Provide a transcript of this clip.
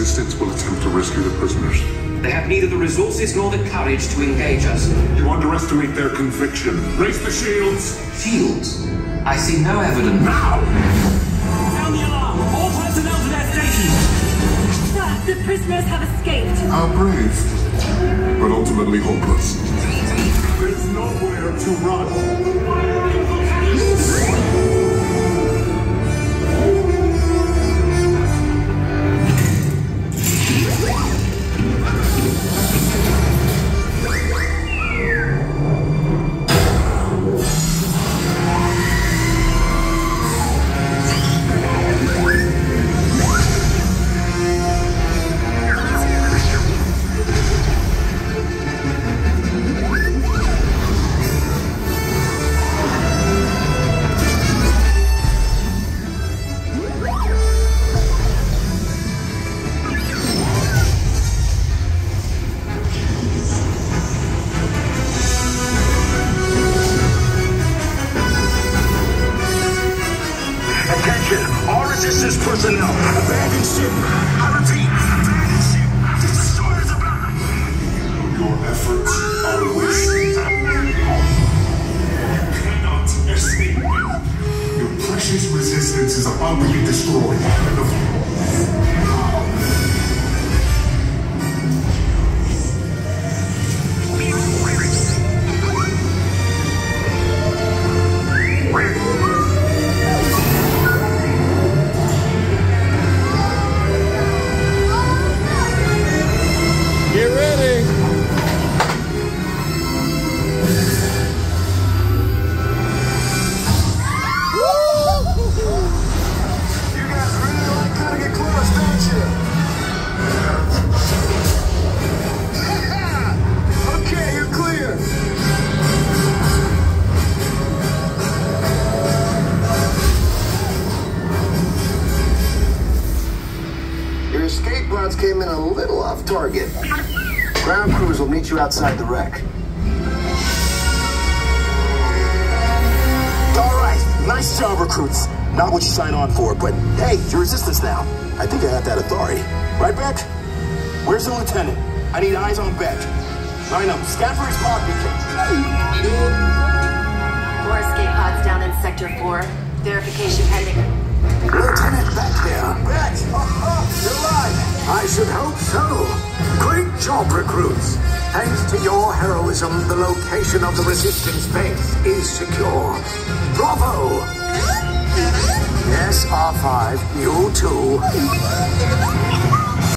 resistance will attempt to rescue the prisoners. They have neither the resources nor the courage to engage us. You underestimate their conviction. Raise the shields! Shields? I see no evidence. Now! Sound the alarm! All personnel to their stations! Sir, the prisoners have escaped. How brave, but ultimately hopeless. There's nowhere to run. Resistance personnel. Abandon ship. I repeat, abandon ship. The destroyer's about. Your efforts are wasted. You cannot escape. Your precious resistance is about to be destroyed. Escape routes came in a little off target. Ground crews will meet you outside the wreck. All right, nice job, recruits. Not what you signed on for, but hey, you're resistance now. I think I have that authority. Right, Bek? Where's the lieutenant? I need eyes on Bek. Line up, scan for his beacon. Four escape pods down in Sector 4. Verification pending. Lieutenant Bek there. Thanks to your heroism, the location of the resistance base is secure. Bravo! Yes, R5, you too.